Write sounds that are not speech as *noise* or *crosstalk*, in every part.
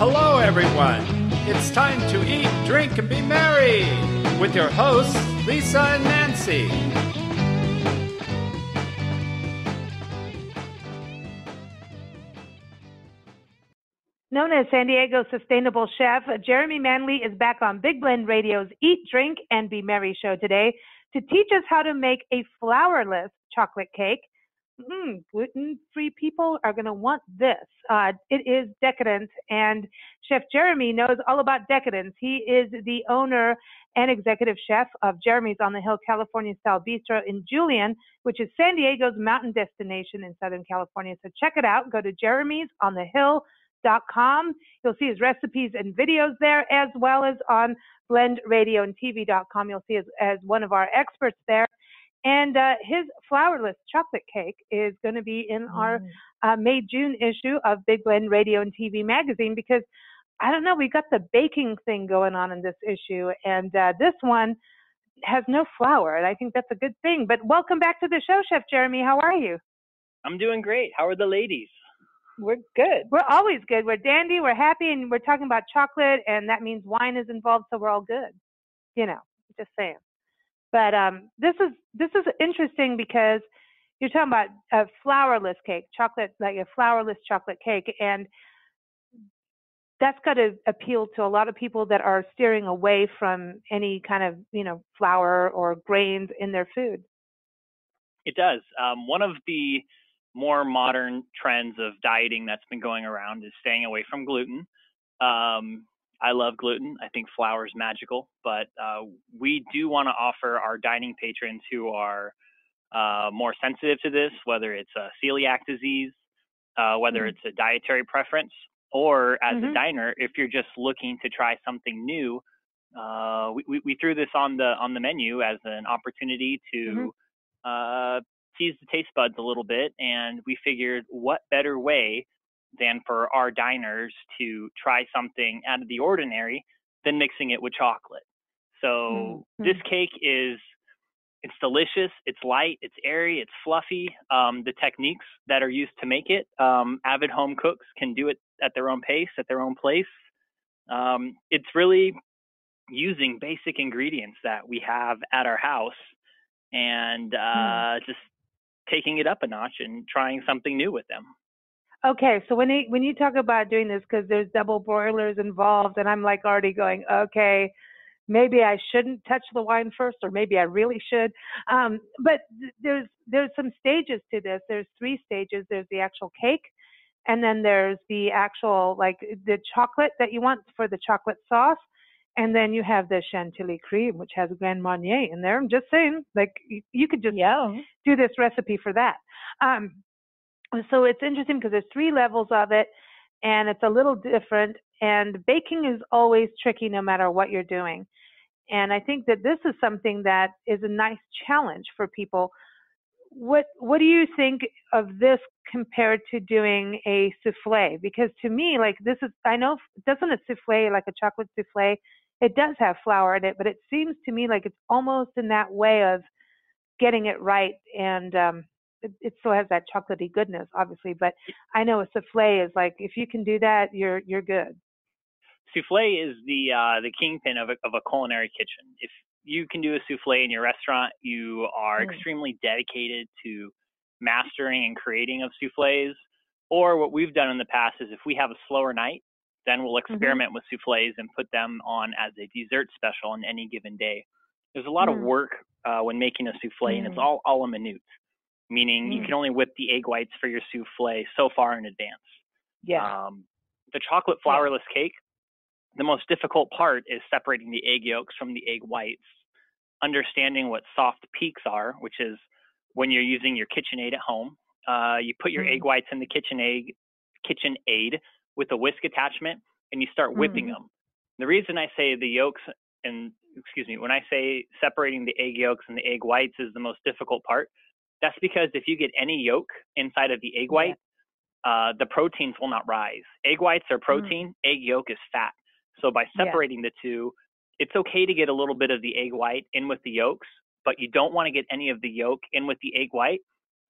Hello, everyone. It's time to eat, drink, and be merry with your hosts, Lisa and Nancy. Known as San Diego Sustainable Chef, Jeremy Manley is back on Big Blend Radio's Eat, Drink, and Be Merry show today to teach us how to make a flourless chocolate cake. Mm, gluten-free people are going to want this. Uh, it is decadent, and Chef Jeremy knows all about decadence. He is the owner and executive chef of Jeremy's on the Hill California Style Bistro in Julian, which is San Diego's mountain destination in Southern California. So check it out. Go to Jeremy's on the Hill com. You'll see his recipes and videos there, as well as on blendradioandtv.com. You'll see as, as one of our experts there. And uh, his flourless chocolate cake is going to be in our mm. uh, May June issue of Big Blend Radio and TV magazine because I don't know, we got the baking thing going on in this issue, and uh, this one has no flour, and I think that's a good thing. But welcome back to the show, Chef Jeremy. How are you? I'm doing great. How are the ladies? We're good. We're always good. We're dandy. We're happy, and we're talking about chocolate, and that means wine is involved, so we're all good. You know, just saying. But um, this is this is interesting because you're talking about a flourless cake, chocolate like a flourless chocolate cake, and that's got to appeal to a lot of people that are steering away from any kind of you know flour or grains in their food. It does. Um, one of the more modern trends of dieting that's been going around is staying away from gluten. Um, I love gluten. I think flour is magical, but uh, we do want to offer our dining patrons who are uh, more sensitive to this, whether it's a celiac disease, uh, whether mm-hmm. it's a dietary preference, or as mm-hmm. a diner, if you're just looking to try something new, uh, we, we, we, threw this on the on the menu as an opportunity to mm-hmm. uh, tease the taste buds a little bit, and we figured what better way than for our diners to try something out of the ordinary than mixing it with chocolate. So mm-hmm. this cake is it's delicious, it's light, it's airy, it's fluffy. Um, the techniques that are used to make it, um, avid home cooks can do it at their own pace, at their own place. Um, it's really using basic ingredients that we have at our house and uh, mm. just taking it up a notch and trying something new with them. Okay, so when when you talk about doing this, because there's double boilers involved, and I'm like already going, okay, maybe I shouldn't touch the wine first, or maybe I really should. Um, but th- there's there's some stages to this. There's three stages. There's the actual cake, and then there's the actual like the chocolate that you want for the chocolate sauce, and then you have the chantilly cream, which has Grand Marnier in there. I'm just saying, like you, you could just yeah. do this recipe for that. Um, so it's interesting because there's three levels of it, and it's a little different. And baking is always tricky, no matter what you're doing. And I think that this is something that is a nice challenge for people. What What do you think of this compared to doing a souffle? Because to me, like this is, I know, doesn't a souffle, like a chocolate souffle, it does have flour in it, but it seems to me like it's almost in that way of getting it right and um it, it still has that chocolatey goodness obviously but i know a souffle is like if you can do that you're you're good souffle is the uh the kingpin of a, of a culinary kitchen if you can do a souffle in your restaurant you are mm. extremely dedicated to mastering and creating of souffles or what we've done in the past is if we have a slower night then we'll mm-hmm. experiment mm-hmm. with souffles and put them on as a dessert special on any given day. There's a lot mm. of work uh, when making a souffle, mm. and it's mm. all a la minute, meaning mm. you can only whip the egg whites for your souffle so far in advance. Yeah. Um, the chocolate flourless yeah. cake, the most difficult part is separating the egg yolks from the egg whites, understanding what soft peaks are, which is when you're using your KitchenAid at home. Uh, you put your egg whites in the KitchenAid, KitchenAid with a whisk attachment and you start whipping mm-hmm. them. The reason I say the yolks and excuse me, when I say separating the egg yolks and the egg whites is the most difficult part, that's because if you get any yolk inside of the egg white, yeah. uh, the proteins will not rise. Egg whites are mm. protein, mm. egg yolk is fat. So by separating yeah. the two, it's okay to get a little bit of the egg white in with the yolks, but you don't want to get any of the yolk in with the egg white.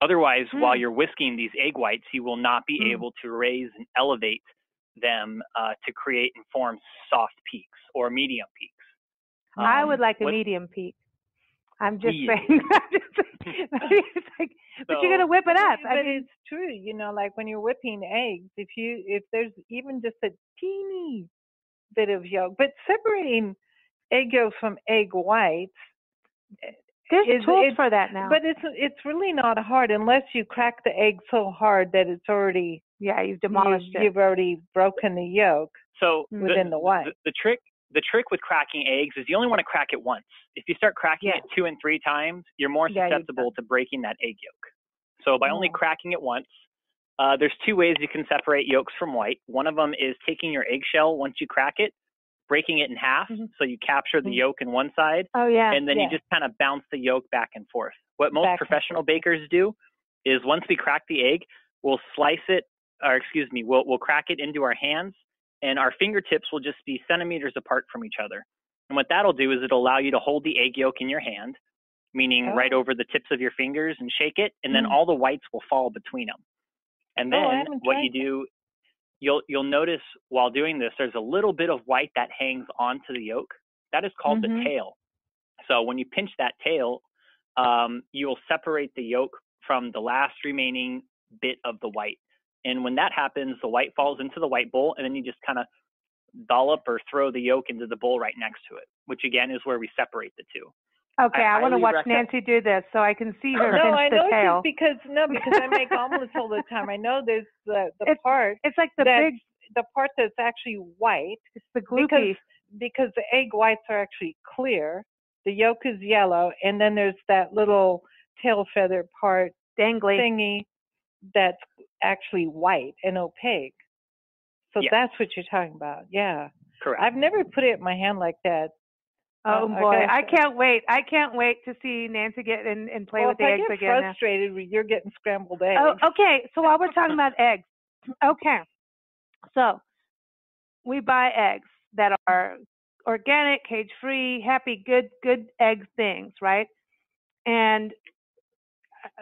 Otherwise, mm. while you're whisking these egg whites, you will not be mm. able to raise and elevate them uh, to create and form soft peaks or medium peaks. Um, I would like a what, medium peak. I'm just saying. *laughs* *laughs* *laughs* it's like, so, but you're gonna whip it up. But I mean, it's true. You know, like when you're whipping eggs, if you if there's even just a teeny bit of yolk, but separating egg yolks from egg whites. Eh, there's is, tools for that now. But it's it's really not hard unless you crack the egg so hard that it's already yeah you've demolished you, it. You've already broken the yolk. So within the, the white. The, the trick the trick with cracking eggs is you only want to crack it once. If you start cracking it two and three times, you're more susceptible yeah, to breaking that egg yolk. So by only cracking it once, uh, there's two ways you can separate yolks from white. One of them is taking your eggshell once you crack it, breaking it in half, mm-hmm. so you capture the mm-hmm. yolk in one side. Oh yeah. And then yeah. you just kind of bounce the yolk back and forth. What most back professional bakers do is once we crack the egg, we'll slice it, or excuse me, we'll we'll crack it into our hands and our fingertips will just be centimeters apart from each other. And what that'll do is it'll allow you to hold the egg yolk in your hand, meaning oh. right over the tips of your fingers and shake it, and then mm. all the whites will fall between them. And oh, then oh, what you do, you'll you'll notice while doing this, there's a little bit of white that hangs onto the yolk. That is called mm-hmm. the tail. So when you pinch that tail, um, you will separate the yolk from the last remaining bit of the white. And when that happens, the white falls into the white bowl, and then you just kind of dollop or throw the yolk into the bowl right next to it, which again is where we separate the two. Okay, I, I want to watch recommend... Nancy do this so I can see *laughs* her no, I know tail. because no, because I make omelets all the time. I know there's the the it's, part. It's like the big the part that's actually white. It's the glue because. Because the egg whites are actually clear. The yolk is yellow, and then there's that little tail feather part dangly thingy that's actually white and opaque. So yeah. that's what you're talking about. Yeah. Correct. I've never put it in my hand like that. Oh uh, boy, I, I, can't wait! I can't wait to see Nancy get in and play well, with the eggs I get again. frustrated, now. you're getting scrambled eggs. Oh, okay. So while we're talking *laughs* about eggs, okay. So we buy eggs that are organic, cage-free, happy, good, good egg things, right? And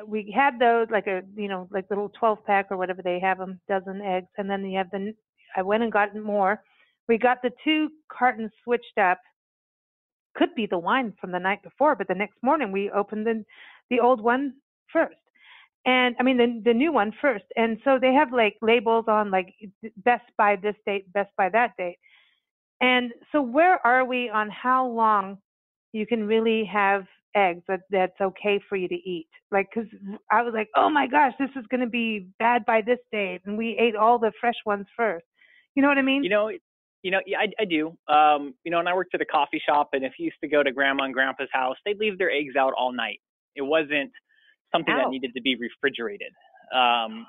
we had those like a you know like little 12 pack or whatever they have them dozen eggs and then you have the i went and got more. We got the two cartons switched up. Could be the wine from the night before but the next morning we opened the the old one first. And i mean the the new one first. And so they have like labels on like best by this date best by that date. And so where are we on how long you can really have eggs that that's okay for you to eat. Like, cause I was like, oh my gosh, this is going to be bad by this date, and we ate all the fresh ones first. You know what I mean? You know, you know, yeah, I, I do. Um, you know, and I worked at a coffee shop, and if you used to go to grandma and grandpa's house, they'd leave their eggs out all night. It wasn't something Ow. that needed to be refrigerated. Um,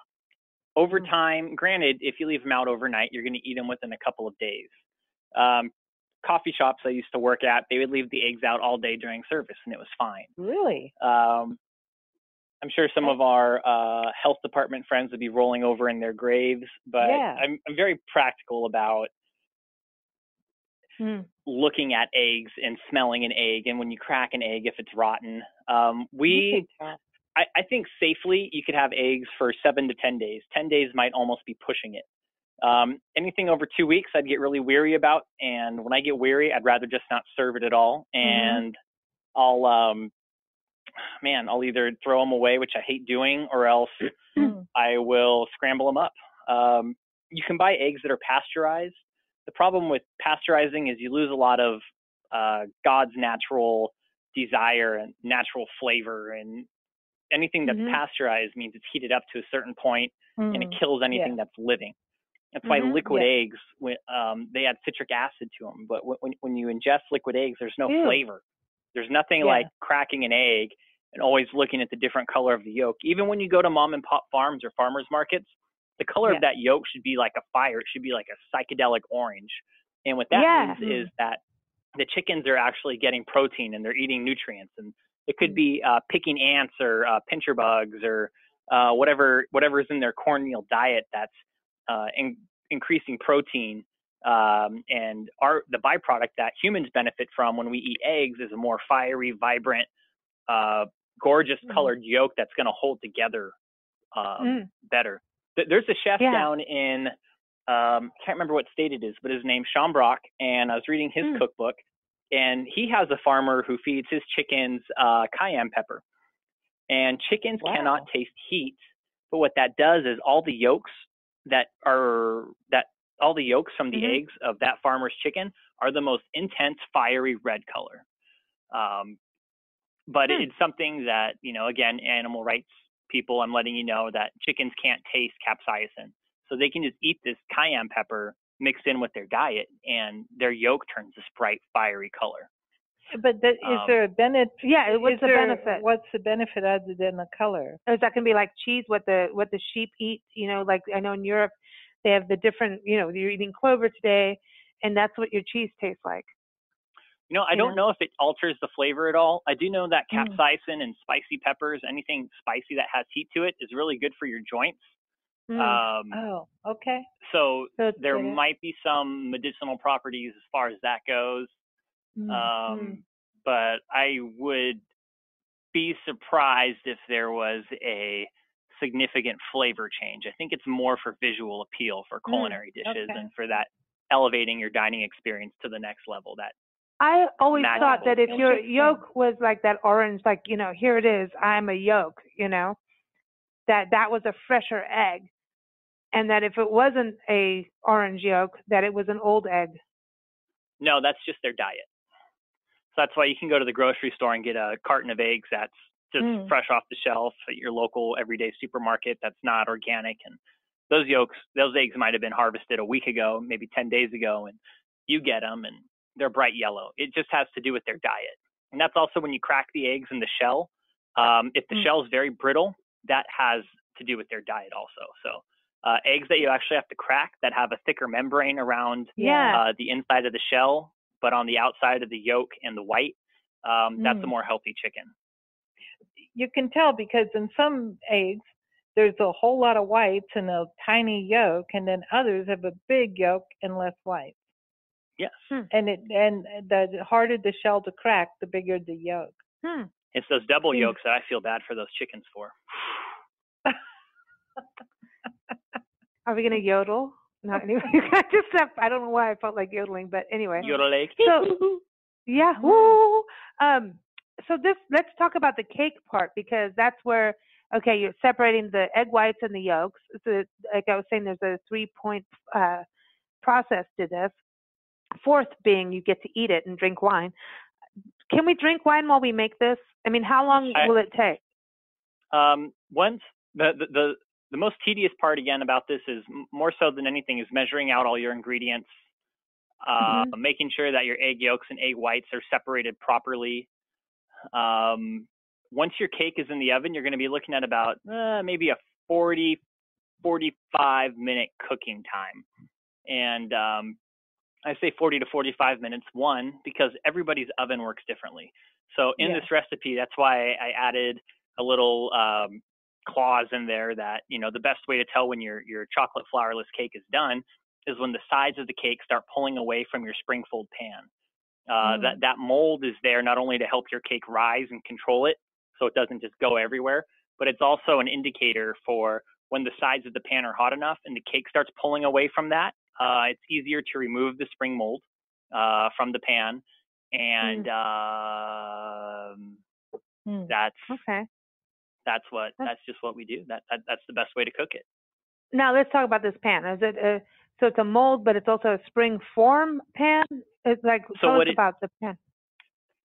over mm. time, granted, if you leave them out overnight, you're going to eat them within a couple of days. Um, coffee shops I used to work at, they would leave the eggs out all day during service, and it was fine. Really? Um, I'm sure some of our uh, health department friends would be rolling over in their graves, but yeah. I'm, I'm very practical about hmm. looking at eggs and smelling an egg, and when you crack an egg, if it's rotten. Um, we, I, I think safely, you could have eggs for seven to ten days. Ten days might almost be pushing it. Um, anything over two weeks, I'd get really weary about. And when I get weary, I'd rather just not serve it at all. Mm-hmm. And mm-hmm. I'll, um, man, I'll either throw them away, which I hate doing, or else mm-hmm. I will scramble them up. Um, you can buy eggs that are pasteurized. The problem with pasteurizing is you lose a lot of uh, God's natural desire and natural flavor. And anything that's mm-hmm. pasteurized means it's heated up to a certain point mm-hmm. and it kills anything yeah. that's living. That's mm-hmm, why liquid yeah. eggs, when, um, they add citric acid to them. But when, when you ingest liquid eggs, there's no Ew. flavor. There's nothing Yeah. like cracking an egg and always looking at the different color of the yolk. Even when you go to mom and pop farms or farmers markets, the color Yeah. of that yolk should be like a fire. It should be like a psychedelic orange. And what that means is that the chickens are actually getting protein and they're eating nutrients. And it could Mm. be uh, picking ants or uh, pincher bugs or uh, whatever is in their cornmeal diet that's uh, in, increasing protein um, and our the byproduct that humans benefit from when we eat eggs is a more fiery, vibrant, uh, gorgeous Mm. colored yolk that's going to hold together um, Mm. better. Th- There's a chef Yeah. down in um, can't remember what state it is, but his name's Sean Brock, and I was reading his Hmm. cookbook, and he has a farmer who feeds his chickens uh, cayenne pepper, and chickens Wow. cannot taste heat, but what that does is all the yolks that are that all the yolks from the Mhm. eggs of that farmer's chicken are the most intense fiery red color. Um, but Hmm. it's something that you know again animal rights people i'm letting you know that chickens can't taste capsaicin so they can just eat this cayenne pepper mixed in with their diet and their yolk turns this bright fiery color But that, is Um, there a benefit? Yeah, what's is the benefit? What's the benefit other than the color? Is that can be like cheese? What the what the sheep eat? You know, like I know in Europe they have the different. You know, you're eating clover today, and that's what your cheese tastes like. you know i You don't know? know if it alters the flavor at all i do know that Mm. capsaicin and spicy peppers anything spicy that has heat to it is really good for your joints Mm. um, Oh, okay. so So there good. might be some medicinal properties as far as that goes Mm. Um, But I would be surprised if there was a significant flavor change. I think it's more for visual appeal for culinary dishes okay. and for that elevating your dining experience to the next level. That I always thought that if your yolk was like that orange, like you know, here it is, I'm a yolk, you know, that that was a fresher egg, and that if it wasn't a orange yolk, that it was an old egg. no, that's just their diet. So that's why you can go to the grocery store and get a carton of eggs that's just Mm. fresh off the shelf at your local everyday supermarket that's not organic and those yolks those eggs might have been harvested a week ago maybe 10 days ago and you get them and they're bright yellow it just has to do with their diet and that's also when you crack the eggs in the shell um, if the Mm. shell is very brittle that has to do with their diet also so uh, eggs that you actually have to crack that have a thicker membrane around Yeah. uh, the inside of the shell, but on the outside of the yolk and the white, um, that's a Mm. more healthy chicken. You can tell because in some eggs there's a whole lot of whites and a tiny yolk, and then others have a big yolk and less whites. Yes, Hmm. And it and the harder the shell to crack, the bigger the yolk. Hmm. it's those double Mm. yolks that I feel bad for those chickens for. *laughs* Are we gonna yodel? No, anyway, *laughs* I just have, I don't know why I felt like yodeling, but anyway. Yodeling. So, *laughs* yeah, woo. Um, so this, let's talk about the cake part because that's where, okay, you're separating the egg whites and the yolks. So, like I was saying, there's a three-point uh, process to this. Fourth being you get to eat it and drink wine. Can we drink wine while we make this? I mean, how long I- will it take? Um, once the, the the the most tedious part again about this is more so than anything is measuring out all your ingredients, uh, making sure that your egg yolks and egg whites are separated properly. Um, once your cake is in the oven, you're going to be looking at about uh, maybe a 40 45 minute cooking time, and um, I say 40 to 45 minutes. One because everybody's oven works differently. So in Yeah. this recipe, that's why I added a little um, clause in there that you know the best way to tell when your your chocolate flourless cake is done is when the sides of the cake start pulling away from your springfold pan. Uh, Mm. That that mold is there not only to help your cake rise and control it, so it doesn't just go everywhere, but it's also an indicator for when the sides of the pan are hot enough and the cake starts pulling away from that. Uh, it's easier to remove the spring mold uh, from the pan, and um, Hmm. that's Okay. That's what That's- just what we do. That, that that's the best way to cook it. Now let's talk about this pan. Is it a, so it's a mold, but it's also a spring form pan? It's like So tell us what it- about the pan.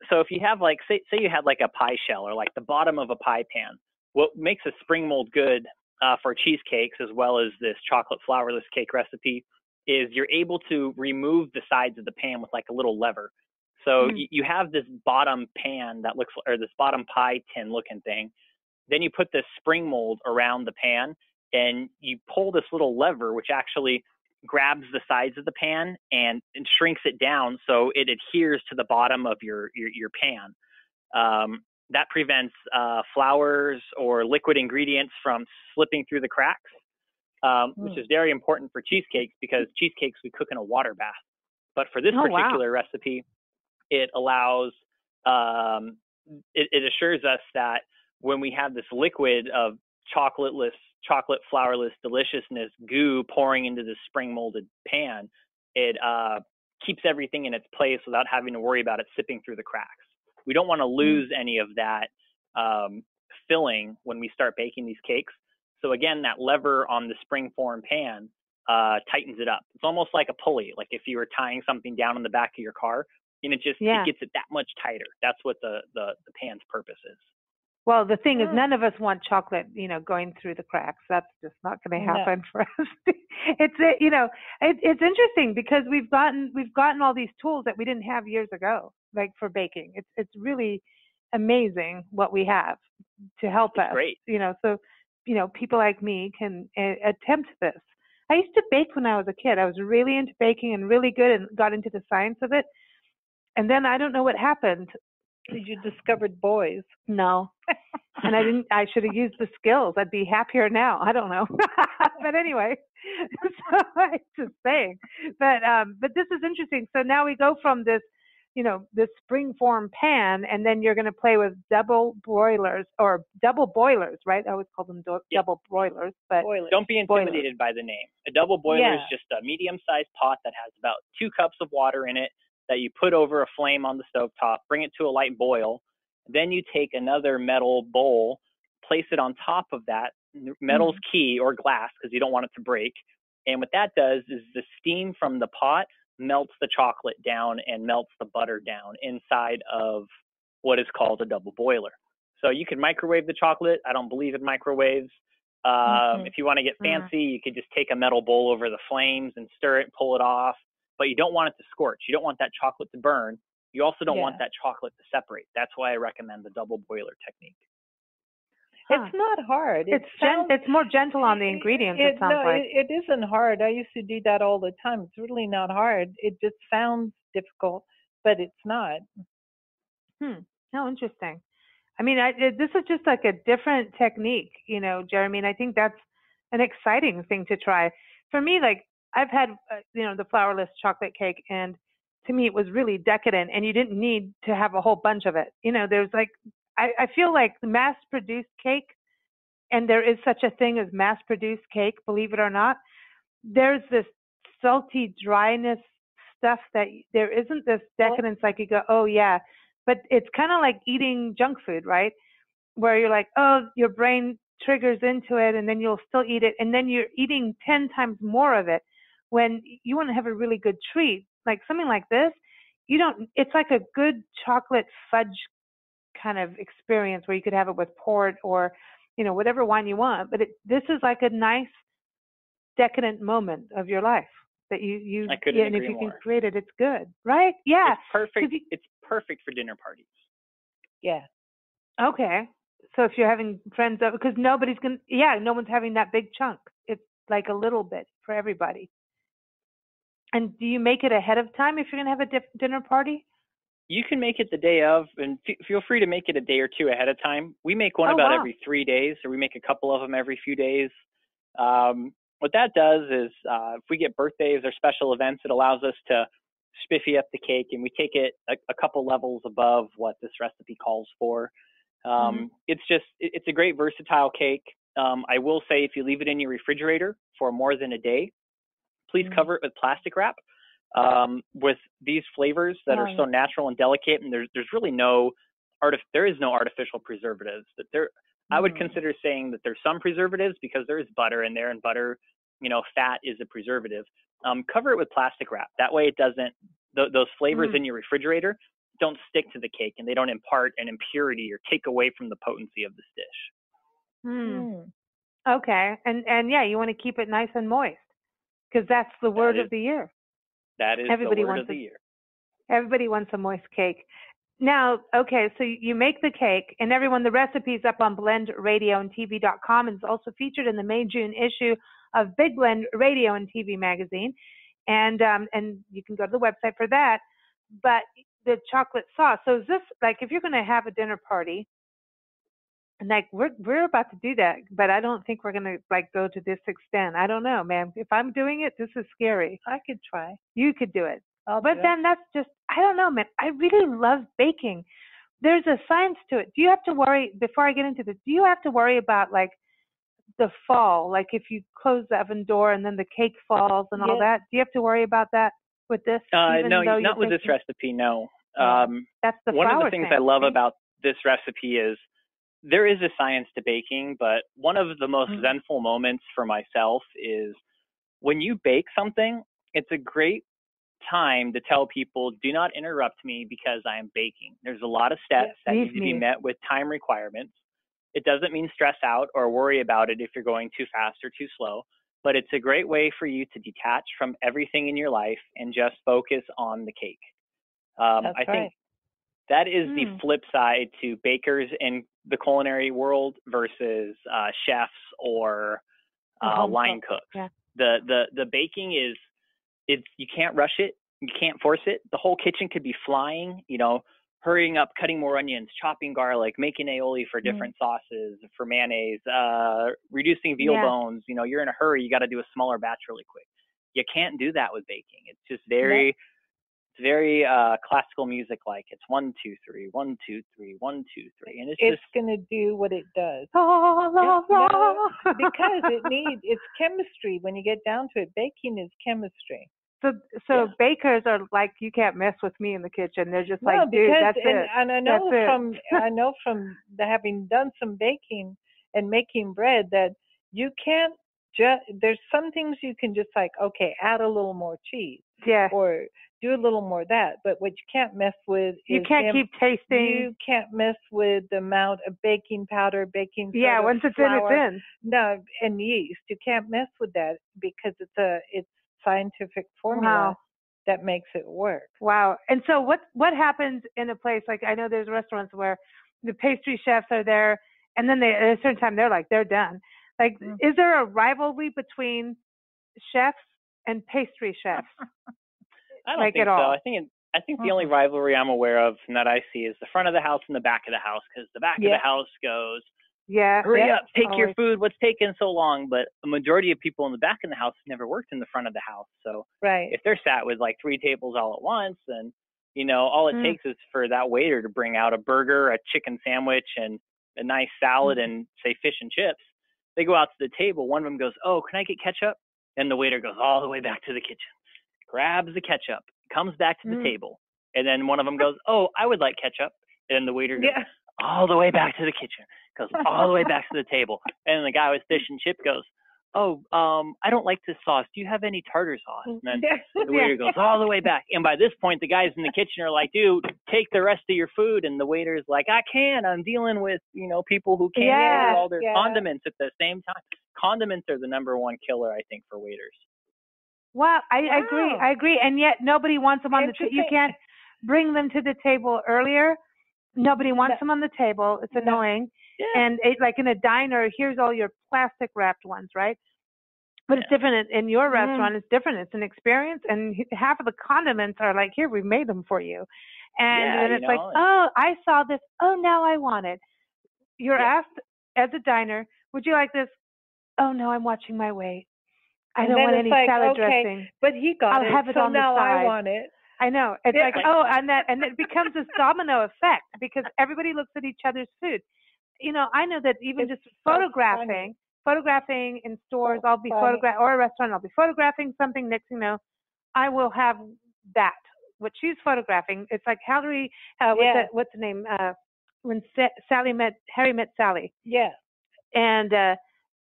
So if you have like say say you had like a pie shell or like the bottom of a pie pan, what makes a spring mold good uh, for cheesecakes as well as this chocolate flourless cake recipe is you're able to remove the sides of the pan with like a little lever. So Mm. y- you have this bottom pan that looks or this bottom pie tin looking thing. Then you put this spring mold around the pan and you pull this little lever which actually grabs the sides of the pan and, and shrinks it down so it adheres to the bottom of your your, your pan. Um, that prevents uh, flours or liquid ingredients from slipping through the cracks, um, which Hmm. is very important for cheesecakes because cheesecakes we cook in a water bath. But for this Oh, wow. particular recipe, it allows um, it, it assures us that when we have this liquid of chocolateless, chocolate flourless deliciousness goo pouring into the spring molded pan, it uh, keeps everything in its place without having to worry about it sipping through the cracks. We don't want to lose mm. any of that um, filling when we start baking these cakes. So again, that lever on the spring form pan uh, tightens it up. It's almost like a pulley, like if you were tying something down in the back of your car, and it just yeah. it gets it that much tighter. That's what the, the the pan's purpose is. Well, the thing is, none of us want chocolate, you know, going through the cracks. That's just not going to happen no. *laughs* for us. it's you know, it, it's interesting because we've gotten we've gotten all these tools that we didn't have years ago, like for baking. It's it's really amazing what we have to help it's us. Great. You know, so you know, people like me can uh, attempt this. I used to bake when I was a kid. I was really into baking and really good and got into the science of it. And then I don't know what happened. Did you discovered boys? No. and I *laughs* didn't I should have used the skills. I'd be happier now. I don't know. *laughs* but anyway, *laughs* so I just saying. But um but this is interesting. So now we go from this you know, this spring form pan, and then you're going to play with double broilers or double boilers, right? I always call them do- yeah. double broilers, but boilers. don't be intimidated boilers. by the name. A double boiler yeah. is just a medium-sized pot that has about two cups of water in it that you put over a flame on the stove top, bring it to a light boil. Then you take another metal bowl, place it on top of that. Metal's mm. key or glass because you don't want it to break. And what that does is the steam from the pot melts the chocolate down and melts the butter down inside of what is called a double boiler. So you can microwave the chocolate. I don't believe in microwaves. Um, mm-hmm. If you want to get mm-hmm. fancy, you could just take a metal bowl over the flames and stir it, pull it off. But you don't want it to scorch. You don't want that chocolate to burn. You also don't yeah. want that chocolate to separate. That's why I recommend the double boiler technique. Huh. It's not hard. It it's sounds, gen- it's more gentle on the ingredients. It, it sounds no, like it, it isn't hard. I used to do that all the time. It's really not hard. It just sounds difficult, but it's not. Hmm. How interesting. I mean, I, this is just like a different technique, you know, Jeremy. And I think that's an exciting thing to try. For me, like I've had, uh, you know, the flourless chocolate cake, and to me, it was really decadent. And you didn't need to have a whole bunch of it. You know, there's like I, I feel like mass produced cake, and there is such a thing as mass produced cake, believe it or not, there's this salty dryness stuff that there isn't this decadence like you go, oh yeah, but it's kind of like eating junk food, right? Where you're like, oh, your brain triggers into it and then you'll still eat it and then you're eating 10 times more of it when you want to have a really good treat like something like this you don't it's like a good chocolate fudge kind of experience where you could have it with port or you know whatever wine you want but it, this is like a nice decadent moment of your life that you you I couldn't yeah, and if you more. can create it it's good right? Yeah it's perfect you, it's perfect for dinner parties. Yeah. Okay so if you're having friends over because nobody's gonna yeah no one's having that big chunk it's like a little bit for everybody and do you make it ahead of time if you're going to have a diff- dinner party you can make it the day of, and f- feel free to make it a day or two ahead of time. We make one oh, about wow. every three days, or we make a couple of them every few days. Um, what that does is, uh, if we get birthdays or special events, it allows us to spiffy up the cake, and we take it a, a couple levels above what this recipe calls for. Um, mm-hmm. It's just, it, it's a great versatile cake. Um, I will say, if you leave it in your refrigerator for more than a day, please mm-hmm. cover it with plastic wrap um, with these flavors that are so natural and delicate, and there's there's really no art there is no artificial preservatives. That there, mm-hmm. I would mm-hmm. consider saying that there's some preservatives because there is butter in there, and butter, you know, fat is a preservative. Um, cover it with plastic wrap. That way, it doesn't th- those flavors mm. in your refrigerator don't stick to the cake, and they don't impart an impurity or take away from the potency of this dish. Mm. Okay, and and yeah, you want to keep it nice and moist because that's the word that of the year. That is everybody the word wants of the year. Everybody wants a moist cake. Now, okay, so you make the cake, and everyone, the recipe's up on blendradioandtv.com and it's also featured in the May June issue of Big Blend Radio and TV magazine, and um, and you can go to the website for that. But the chocolate sauce. So is this like if you're going to have a dinner party? And like we're we're about to do that, but I don't think we're gonna like go to this extent. I don't know, man. If I'm doing it, this is scary. I could try. You could do it. I'll but then that's just I don't know, man. I really love baking. There's a science to it. Do you have to worry before I get into this? Do you have to worry about like the fall, like if you close the oven door and then the cake falls and all that. Do you have to worry about that with this? Uh, no, not with this recipe. No. Um, That's the one of the things thing, I love right? about this recipe is there is a science to baking, but one of the most Mhm. zenful moments for myself is when you bake something, it's a great time to tell people do not interrupt me because I am baking. There's a lot of steps Yes, that need to be met with time requirements. It doesn't mean stress out or worry about it if you're going too fast or too slow, but it's a great way for you to detach from everything in your life and just focus on the cake. Um, I right. That is the Mm. flip side to bakers in the culinary world versus uh, chefs or uh, line cooks, cooks. yeah. The the the baking is it's you can't rush it, you can't force it. The whole kitchen could be flying, you know, hurrying up, cutting more onions, chopping garlic, making aioli for Mm. different sauces, for mayonnaise, uh, reducing veal Yeah. bones. You know, you're in a hurry, you got to do a smaller batch really quick. You can't do that with baking. It's just very it's very uh, classical music like. It's one, two, three, one, two, three, one, two, three, and it's, It's just going to do what it does. La, la, Yeah, la. because it *laughs* needs it's chemistry when you get down to it baking is chemistry so so Yeah. bakers are like you can't mess with me in the kitchen. They're just no like, dude, because that's and, it. and i know That's from i *laughs* know from the, having done some baking and making bread that you can't just there's some things you can just like okay add a little more cheese Yeah. or do a little more of that but what you can't mess with You can't keep tasting. you can't mess with the amount of baking powder baking soda, yeah, once it's flour, in, it's in. no and yeast you can't mess with that because it's a it's scientific formula Wow. that makes it work Wow. And so what what happens in a place like I know there's restaurants where the pastry chefs are there and then they at a certain time they're like they're done. Like Mm. is there a rivalry between chefs and pastry chefs? *laughs* I don't like think so. all. I think it, I think the only rivalry I'm aware of and that I see is the front of the house and the back of the house because the back of the house goes yeah. hurry yeah, up, take your food. What's taking so long? But a majority of people in the back of the house never worked in the front of the house. So right if they're sat with like three tables all at once, then you know all it Mm. takes is for that waiter to bring out a burger, a chicken sandwich, and a nice salad Mm. and say fish and chips. They go out to the table. One of them goes, "Oh, can I get ketchup?" And the waiter goes all the way back to the kitchen, grabs the ketchup, comes back to the Mm. table, and then one of them goes, "Oh, I would like ketchup." And the waiter goes, yeah all the way back to the kitchen, goes all the way back to the table. *laughs* And the guy with fish and chip goes, Oh, um, I don't like this sauce. Do you have any tartar sauce? And then yeah the waiter goes all the way back. And by this point, the guys in the kitchen are like, Dude, take the rest of your food. And the waiter's like, I can't. I'm dealing with, you know, people who can't Yeah, order all their condiments at the same time. Condiments are the number one killer, I think, for waiters. Wow, I, I agree. I agree. And yet nobody wants them on the ta- you can't bring them to the table earlier. Nobody wants No. them on the table. It's No. annoying. Yeah. And it, like in a diner, here's all your plastic wrapped ones, right? But it's different in, your Mm. restaurant. It's different. It's an experience, and half of the condiments are like, "Here, we made them for you," and Yeah, then it's like, know, "Oh, I saw this. Oh, now I want it." You're Yeah. asked as a diner, "Would you like this?" Oh no, I'm watching my weight. I don't want any like, salad okay, dressing. but he got I'll it have it so on the now i want it I know. It's Yeah. like, oh, and that, and it becomes this domino effect because everybody looks at each other's food. You know, I know that even It's just so photographing, funny. photographing in stores, So I'll be photograph or a restaurant, I'll be photographing something. Next thing you know, I will have that. What she's photographing, it's like how do we? Uh, what's, Yeah. that, what's the name? Uh, when Sa- Sally met Harry met Sally, yeah and uh,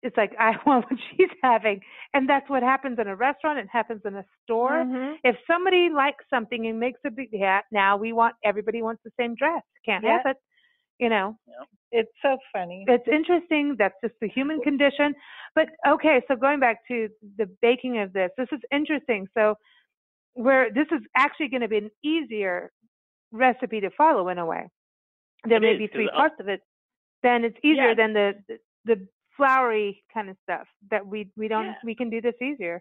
it's like I *laughs* want what she's having, and that's what happens in a restaurant. It happens in a store. Mhm. if somebody likes something and makes a big yeah now we want everybody wants the same dress can't have it you know? It's so funny. It's interesting that's just the human condition. But okay so going back to the baking of this this is interesting. So where this is actually going to be an easier recipe to follow in a way. There It may is, be three parts of it. Then it's easier Yeah. than the, the floury kind of stuff that we we don't Yeah. we can do this easier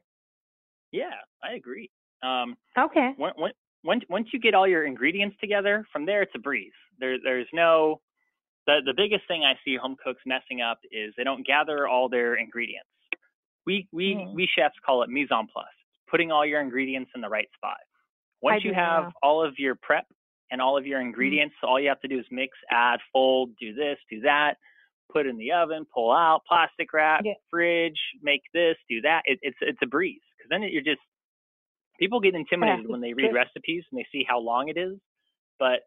Yeah, I agree. Um, okay when, when, once once you get all your ingredients together, from there it's a breeze. There there's no the the biggest thing I see home cooks messing up is they don't gather all their ingredients. We we. Mm. we chefs call it mise en place, putting all your ingredients in the right spot. Once I you have now. all of your prep and all of your ingredients, all you have to do is mix, add, fold, do this, do that. Put in the oven, pull out, plastic wrap, Yeah. fridge, make this, do that. It, it's it's a breeze because then you're just people get intimidated Yeah, when they read recipes and they see how long it is. But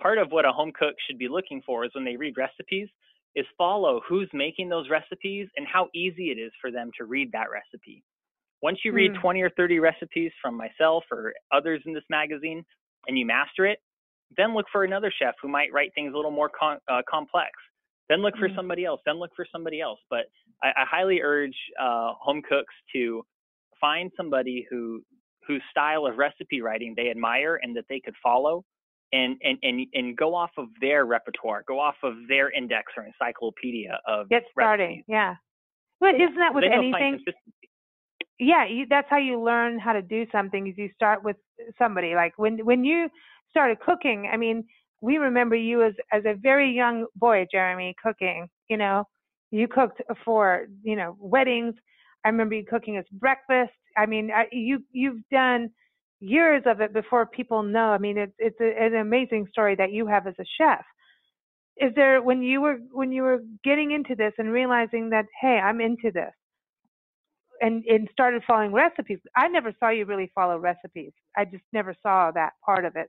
part of what a home cook should be looking for is when they read recipes is follow who's making those recipes and how easy it is for them to read that recipe. Once you read Hmm. 20 or 30 recipes from myself or others in this magazine and you master it, then look for another chef who might write things a little more con- uh, complex. Then look for Mm. somebody else. Then look for somebody else. But I, I highly urge uh, home cooks to find somebody who whose style of recipe writing they admire and that they could follow, and and and and go off of their repertoire, go off of their index or encyclopedia of Get starting. recipes. Yeah. But isn't that with Then anything? yeah you, that's how you learn how to do something is you start with somebody like when when you started cooking i mean we remember you as as a very young boy jeremy cooking you know you cooked for you know weddings i remember you cooking us breakfast i mean I, you you've done years of it before people know i mean it's it's a, an amazing story that you have as a chef is there when you were when you were getting into this and realizing that hey i'm into this and and started following recipes. I never saw you really follow recipes. I just never saw that part of it.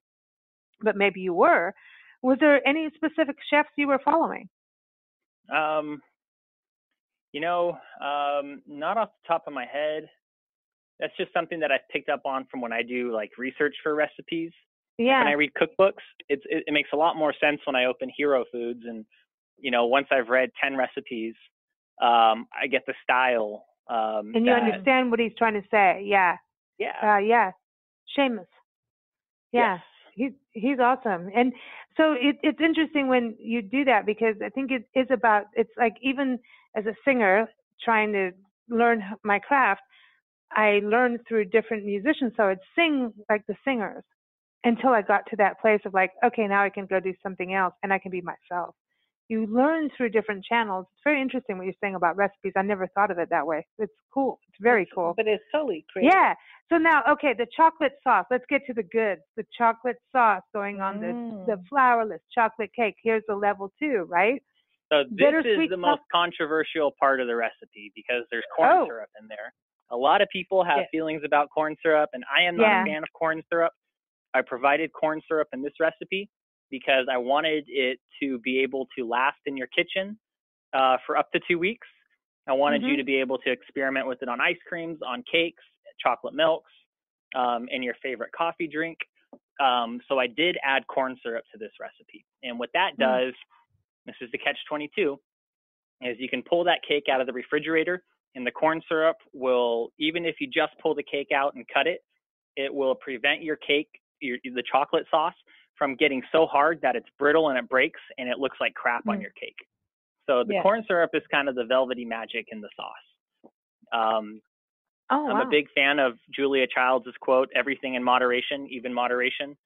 But maybe you were. Was there any specific chefs you were following? Um, you know, um, not off the top of my head. That's just something that I've picked up on from when I do like research for recipes. Yeah. When I read cookbooks, it's, it, it makes a lot more sense when I open Hero Foods and, you know, once I've read 10 recipes, um, I get the style. Um, and you that- understand what he's trying to say. Yeah. Yeah. Uh, yeah. Seamus. Yeah. Yes. He's he's awesome. And so it, it's interesting when you do that because I think it is about it's like even as a singer trying to learn my craft, I learned through different musicians. So I'd sing like the singers until I got to that place of like, okay, now I can go do something else and I can be myself. You learn through different channels. It's very interesting what you're saying about recipes. I never thought of it that way. It's cool. It's very cool. But it's totally creative. Yeah. So now, okay, the chocolate sauce. Let's get to the goods. The chocolate sauce going on the the Mm. flourless chocolate cake. Here's the level two, right? So this is the stuff? most controversial part of the recipe because there's corn Oh. syrup in there. A lot of people have Yeah. feelings about corn syrup, and I am not Yeah. a fan of corn syrup. I provided corn syrup in this recipe because I wanted it to be able to last in your kitchen uh, for up to two weeks. I wanted you Mhm. to be able to experiment with it on ice creams, on cakes, chocolate milks, um, and your favorite coffee drink. Um, so I did add corn syrup to this recipe. And what that Mm. does, this is the catch 22, is you can pull that cake out of the refrigerator and the corn syrup will, even if you just pull the cake out and cut it, it will prevent your cake, your, the chocolate sauce, from getting so hard that it's brittle and it breaks and it looks like crap on Mm. your cake. So the Yeah. corn syrup is kind of the velvety magic in the sauce. Um, Oh, I'm wow. a big fan of Julia Childs' quote, everything in moderation, even moderation.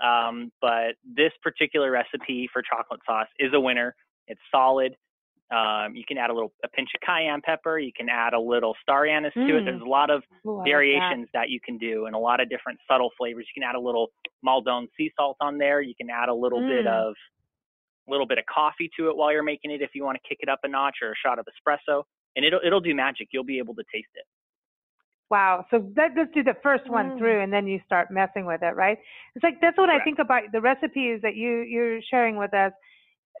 Um, but this particular recipe for chocolate sauce is a winner. It's solid. Um, you can add a little a pinch of cayenne pepper. You can add a little star anise to it. Mm. There's a lot of Ooh, like that. variations that. you can do and a lot of different subtle flavors. You can add a little Maldon sea salt on there. You can add a little bit Mm. of a little bit of coffee to it while you're making it if you want to kick it up a notch or a shot of espresso. And it'll it'll do magic. You'll be able to taste it. Wow. So that let's do the first one Mm. through, and then you start messing with it, right? It's like that's what I think about the recipes that you you're sharing with us.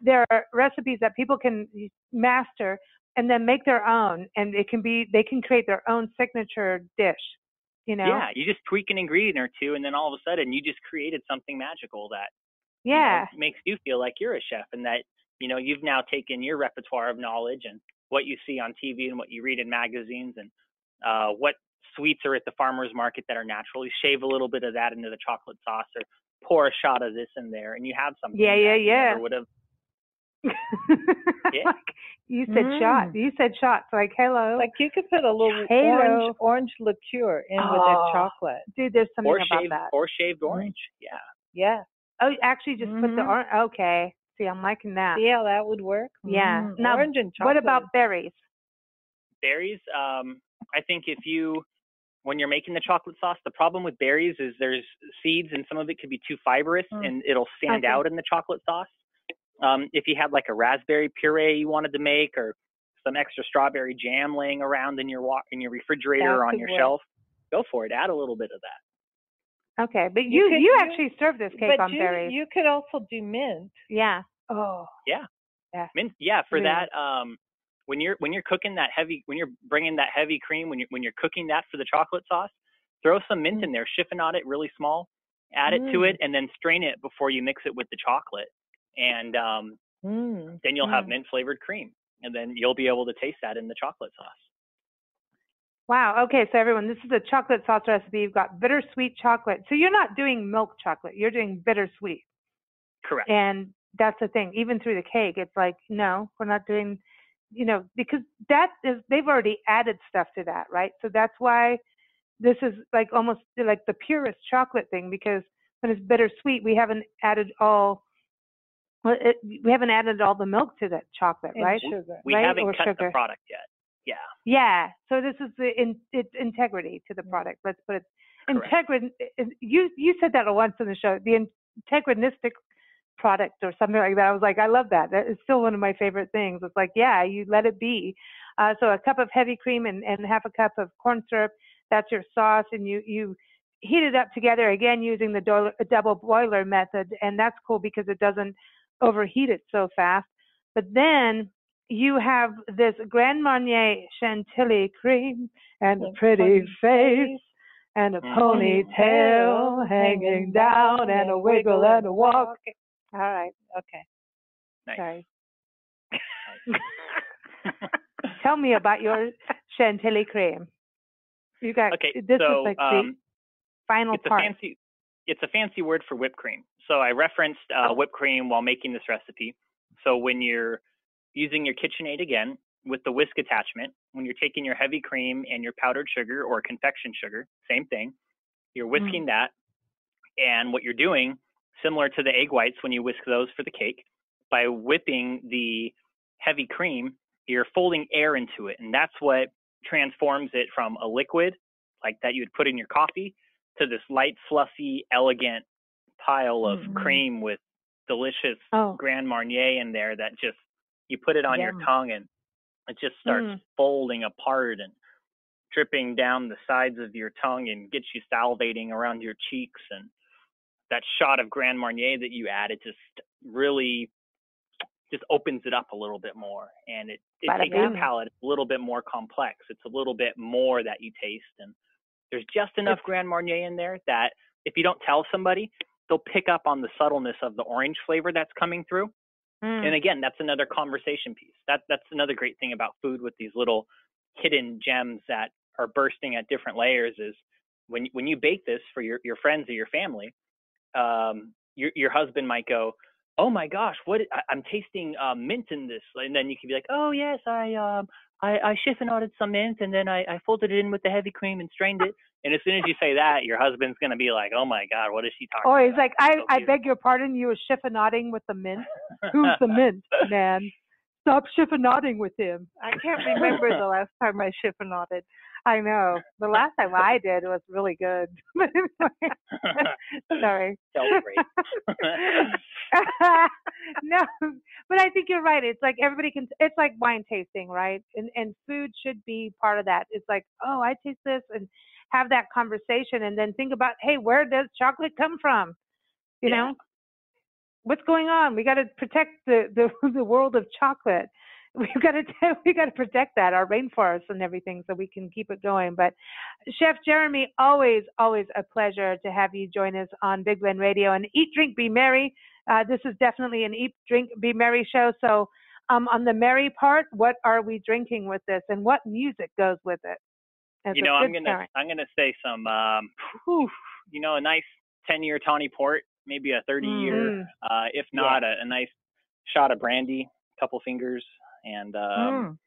There are recipes that people can master and then make their own, and it can be they can create their own signature dish. You know? Yeah, you just tweak an ingredient or two, and then all of a sudden you just created something magical that you know, Yeah. makes you feel like you're a chef, and that you know you've now taken your repertoire of knowledge and what you see on TV and what you read in magazines and uh, what sweets are at the farmers market that are natural. You shave a little bit of that into the chocolate sauce, or pour a shot of this in there, and you have something. Yeah, that yeah, you yeah. would have. *laughs* Yeah. Like, you said shot. Mm. You said shots. Like hello, Like you could put a little Halo. orange orange liqueur in with Oh. that chocolate. dude. There's something Or about shaved, that. or shaved orange. Yeah. Yeah. Oh, actually, just put the Mhm. orange. Okay. See, I'm liking that. Yeah, that would work? Yeah. Mm, Now, orange and chocolate. What about berries? berries um i think if you when you're making the chocolate sauce the problem with berries is there's seeds and some of it could be too fibrous Mm. and it'll stand Okay. out in the chocolate sauce Um, if you had like a raspberry puree you wanted to make, or some extra strawberry jam laying around in your wa- in your refrigerator That or on your work. shelf, go for it. Add a little bit of that. Okay, but You you could- you, actually serve this cake but on you, berries. you could also do mint. yeah. Oh. Yeah. Yeah. Mint, yeah, for Really? that. Um, when you're when you're cooking that heavy, when you're bringing that heavy cream, when you when you're cooking that for the chocolate sauce, throw some mint in there, chiffonade it really small, add it to Mm. it, and then strain it before you mix it with the chocolate, and um, Mm. then you'll have Mm. mint flavored cream, and then you'll be able to taste that in the chocolate sauce. Wow. Okay, so everyone, this is a chocolate sauce recipe. You've got bittersweet chocolate. So you're not doing milk chocolate. You're doing bittersweet. Correct. And that's the thing. Even through the cake, it's like, no, we're not doing, you know, because that is they've already added stuff to that, right? So that's why this is like almost like the purest chocolate thing because when it's bittersweet, we haven't added all well, it, we haven't added all the milk to that chocolate, And right? sugar. we right, haven't or cut sugar. the product yet. Yeah. Yeah. So this is the in, it's integrity to the product. Let's put it Correct. integrin. You you said that once in the show. The integrinistic product or something like that. I was like, I love that. That is still one of my favorite things. It's like, yeah, you let it be. Uh, so a cup of heavy cream and, and half a cup of corn syrup. That's your sauce, and you you heat it up together again using the do- double boiler method, and that's cool because it doesn't overheat it so fast. But then you have this Grand Marnier Chantilly cream and a pretty face and a ponytail hanging down and a wiggle and a walk. All right. Okay. Nice. Sorry. *laughs* Tell me about your Chantilly cream. You got Okay. this so is like um, the final it's a part. fancy it's a fancy word for whipped cream. So I referenced uh, whipped cream while making this recipe. So when you're using your KitchenAid again with the whisk attachment, when you're taking your heavy cream and your powdered sugar or confection sugar, same thing, you're whisking that. And what you're doing, similar to the egg whites when you whisk those for the cake, by whipping the heavy cream, you're folding air into it. And that's what transforms it from a liquid like that you would put in your coffee to this light, fluffy, elegant pile of Mhm. cream with delicious Oh. Grand Marnier in there that just you put it on Yum. your tongue and it just starts Mm. folding apart and dripping down the sides of your tongue and gets you salivating around your cheeks and that shot of Grand Marnier that you add it just really just opens it up a little bit more and it, it Bada takes your palate a little bit more complex. It's a little bit more that you taste and there's just enough Grand Marnier in there that if you don't tell somebody, they'll pick up on the subtleness of the orange flavor that's coming through. Mm. And again, that's another conversation piece. That that's another great thing about food with these little hidden gems that are bursting at different layers is when when you bake this for your your friends or your family, um, your your husband might go, "Oh my gosh, what I, I'm tasting uh, mint in this," and then you can be like, "Oh yes, I um I I chiffonaded some mint and then I I folded it in with the heavy cream and strained it." *laughs* And as soon as you say that, your husband's gonna be like, "Oh my god, what is she talking?" Oh, or about? he's like, I, So I beautiful. beg your pardon, you were chiffonading with the mint. Who's the *laughs* mint, man? Stop chiffonading with him. I can't remember the last time I chiffonaded. I know. The last time *laughs* I did was really good. *laughs* But sorry. *laughs* Celebrate. no, but I think you're right. It's like everybody can. It's like wine tasting, right? And and food should be part of that. It's like, oh, I taste this, and have that conversation, and then think about, hey, where does chocolate come from? You Yeah. know, what's going on? We got to protect the the the world of chocolate. We've got *laughs* to we got to protect that our rainforests and everything so we can keep it going. But Chef Jeremy, always always a pleasure to have you join us on Big Blend Radio and Eat Drink Be Merry. Uh, this is definitely an Eat Drink Be Merry show. So um, on the merry part, what are we drinking with this, and what music goes with it? As you know, I'm gonna parent. I'm gonna say some um whew, you know, a nice ten year tawny port, maybe a thirty year, Mm. uh, if not a, a nice shot of brandy, couple fingers, and um Mm.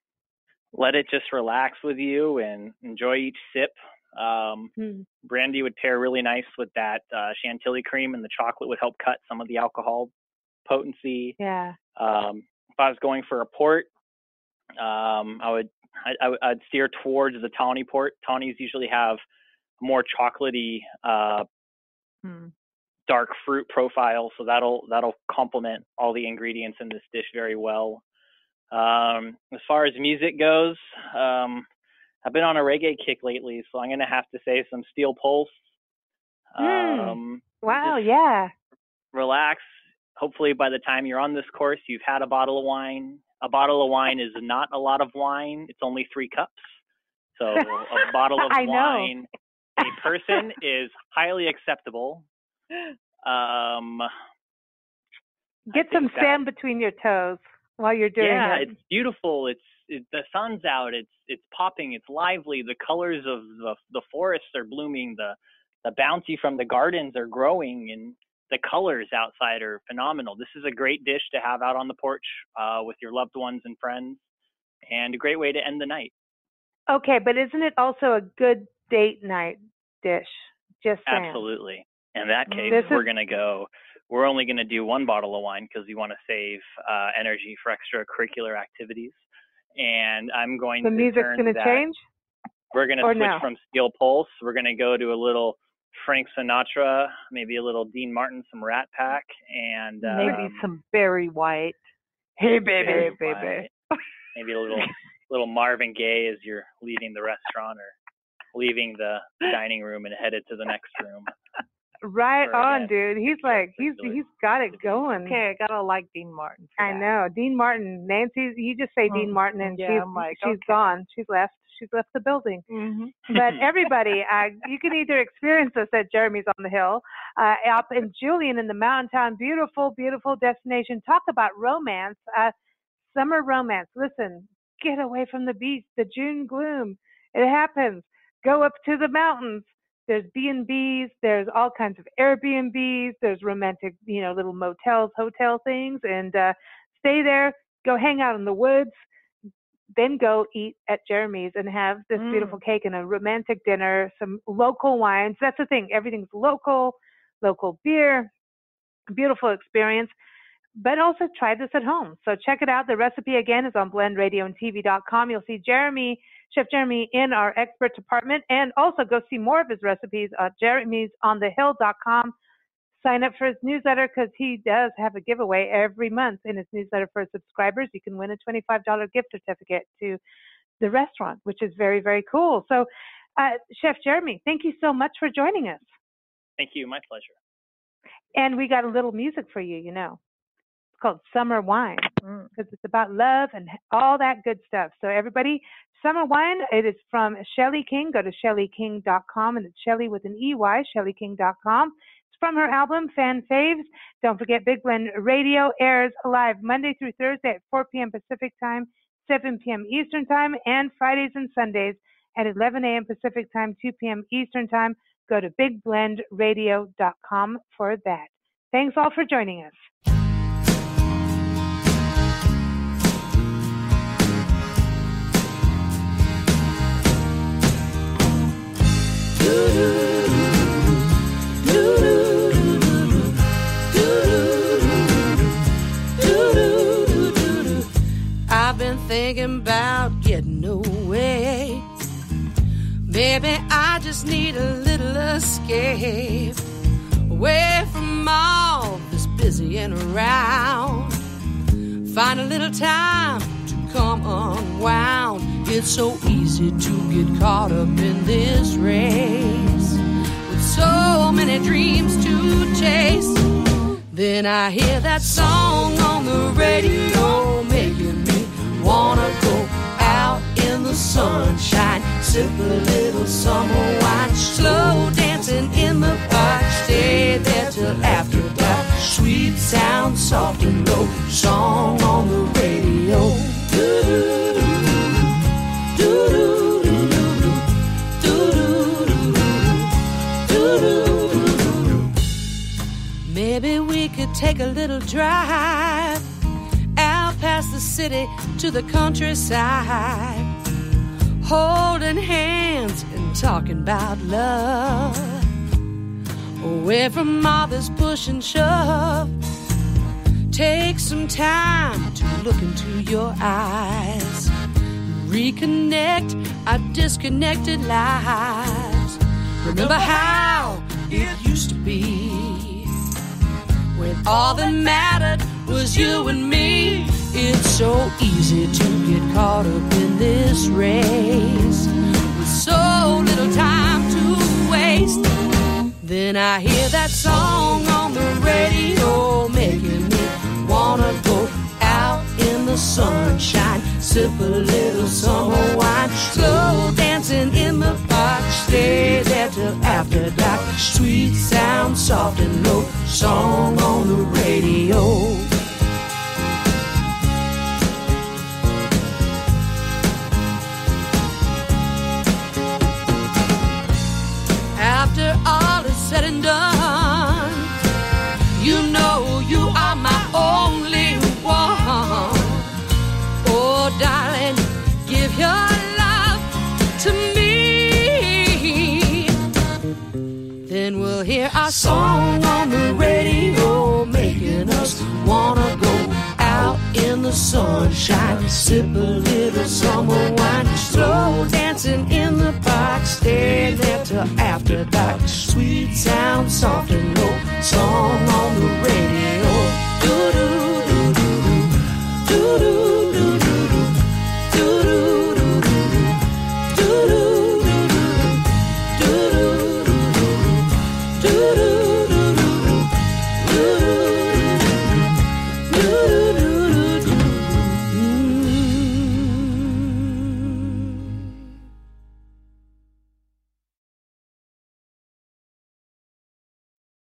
let it just relax with you and enjoy each sip. Um Mm. brandy would pair really nice with that uh chantilly cream and the chocolate would help cut some of the alcohol potency. Yeah. Um, if I was going for a port, um, I would I, I would I'd steer towards the tawny port. Tawnies usually have more chocolatey uh, Mm. dark fruit profile, so that'll that'll complement all the ingredients in this dish very well. Um, as far as music goes, um, I've been on a reggae kick lately, so I'm gonna have to say some Steel Pulse. Mm. Um, Wow, yeah. relax. Hopefully, by the time you're on this course, you've had a bottle of wine. A bottle of wine is not a lot of wine; it's only three cups. So a *laughs* bottle of I know. wine, a person is highly acceptable. Um, Get some sand between your toes while you're doing yeah, it. it's beautiful. It's it, the sun's out. It's it's popping. It's lively. The colors of the the forests are blooming. The the bounty from the gardens are growing, and the colors outside are phenomenal. This is a great dish to have out on the porch uh, with your loved ones and friends, and a great way to end the night. Okay, but isn't it also a good date night dish? Just saying. Absolutely. In that case, This we're is- gonna go. We're only gonna do one bottle of wine because we want to save uh, energy for extracurricular activities. And I'm going The to music's going to change? We're going to switch no? from Steel Pulse. We're going to go to a little Frank Sinatra, maybe a little Dean Martin, some Rat Pack, and Maybe um, some Barry White. Hey, baby, baby. White, maybe a little *laughs* little Marvin Gaye as you're leaving the restaurant or leaving the dining room and headed to the next room. Right on, dude. He's like, he's he's got it going. Okay, I gotta like Dean Martin. I that. know. Dean Martin. Nancy, you just say Dean Mm, Martin and yeah, she's, like, she's okay. gone. She's left. She's left the building. Mhm. But *laughs* everybody, uh, you can either experience this at Jeremy's on the Hill, uh, up in Julian in the mountain town. Beautiful, beautiful destination. Talk about romance. Uh, summer romance. Listen, get away from the beach, the June gloom. It happens. Go up to the mountains. There's B and B's. There's all kinds of Airbnbs. There's romantic, you know, little motels, hotel things, and uh, stay there. Go hang out in the woods. Then go eat at Jeremy's and have this Mm. beautiful cake and a romantic dinner. Some local wines. That's the thing. Everything's local. Local beer. Beautiful experience but also try this at home. So check it out. The recipe again is on blendradioandtv.com. You'll see Jeremy, Chef Jeremy, in our expert department, and also go see more of his recipes at jeremy'sonthehill.com. Sign up for his newsletter because he does have a giveaway every month in his newsletter for his subscribers. You can win a $25 gift certificate to the restaurant, which is very, very cool. So, uh, Chef Jeremy, thank you so much for joining us. Thank you. My pleasure. And we got a little music for you, you know. It's called Summer Wine Mm. because it's about love and all that good stuff. So everybody, Summer Wine, it is from Shelley King. Go to shelleyking.com and it's Shelley with an EY, shelleyking.com. It's from her album Fan Faves. Don't forget Big Blend Radio airs live Monday through Thursday at 4 p.m. Pacific Time, 7 p.m. Eastern Time, and Fridays and Sundays at 11 a.m. Pacific Time, 2 p.m. Eastern Time. Go to bigblendradio.com for that. Thanks all for joining us. Thinking about getting away. Maybe I just need a little escape away from all this busy and around. Find a little time to come unwound. It's so easy to get caught up in this race with so many dreams to chase. Then I hear that song on the radio wanna go out in the sunshine, sip a little summer wine, slow dancing in the park, stay there till after dark. Sweet sound, soft and low, song on the radio. Doo-doo-doo-doo. Maybe we could take a little drive out past the city to the countryside, holding hands and talking about love. Away from all this push and shove, take some time to look into your eyes, reconnect our disconnected lives. Remember how it used to be. When all that mattered was you and me. It's so easy to get caught up in this race with so little time to waste. Then I hear that song on the radio, making me wanna go out in the sunshine, sip a little summer wine, slow dancing in the park, stay there till after dark. Sweet sound, soft and low, song on the radio. song on the radio, making us wanna go out in the sunshine, sip a little summer wine, slow dancing in the park, stay there till after dark. Sweet sound, soft and low, song on the radio. Doo-doo.